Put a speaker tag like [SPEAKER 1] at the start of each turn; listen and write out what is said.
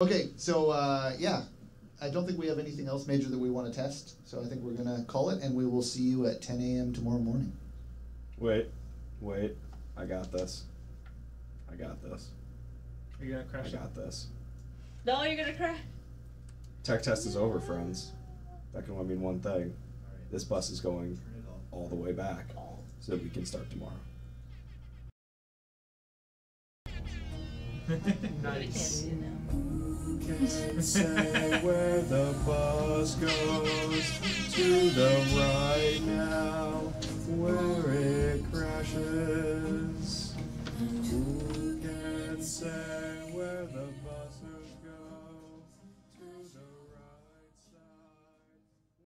[SPEAKER 1] Okay, so uh, yeah, I don't think we have anything else major that we want to test. So I think we're gonna call it, and we will see you at 10 a.m. tomorrow morning.
[SPEAKER 2] Wait, wait. I got this. I got this.
[SPEAKER 3] Are you gonna
[SPEAKER 2] I
[SPEAKER 3] crash it?
[SPEAKER 2] got this.
[SPEAKER 4] No, you're gonna cry.
[SPEAKER 2] Tech test is over, friends. That can only mean one thing. This bus is going all the way back, so that we can start tomorrow.
[SPEAKER 3] nice.
[SPEAKER 2] Can't say where the bus goes to the right now, where it crashes. Who can say where the bus goes?